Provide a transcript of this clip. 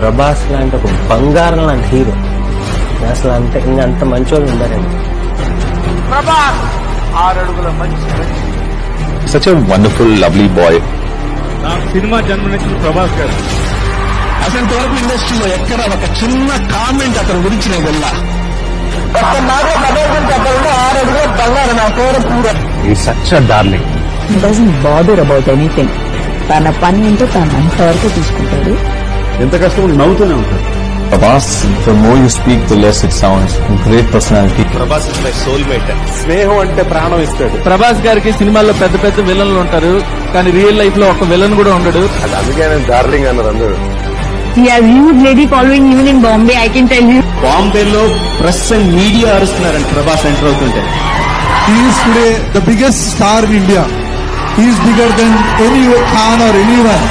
ప్రభాస్ లాంటి ఒక బంగారం లాంటి హీరో. అసలు అంత ఇంకా అంత మంచి వాళ్ళు ఉండారండి ప్రభాస్! ఆరడుగుల మంచి a wonderful, lovely boy. నాకు సినిమా జన్మనిచ్చిన ప్రభాస్ గారు. అసలు వరకు ఇండస్ట్రీలో ఎక్కడ ఒక చిన్న కామెంట్ అతని గురించి నేను వెళ్ళా. డజన్ బాదర్ అబౌట్ ఎనీథింగ్ తన పని ఏంటో తను అంతవరకు తీసుకుంటాడు ఎంత కష్టం నవ్వుతూనే ఉంటాడు Prabhas, the more you speak, the less it sounds. Great personality. స్నేహం అంటే ప్రాణం ఇస్తాడు ప్రభాస్ గారికి సినిమాల్లో పెద్ద పెద్ద విలన్లు ఉంటారు కానీ రియల్ లైఫ్లో ఒక విలన్ కూడా ఉండడు అందుకే నేను డార్లింగ్ అన్నారు అందరూ He has huge lady following even in Bombay, I can tell you. బాంబేలో ప్రెస్ అండ్ మీడియా అరుస్తున్నారండి ప్రభాస్ ఎంటర్ అవుతుంటే He is today the biggest star in India. He is bigger than any Khan or anyone.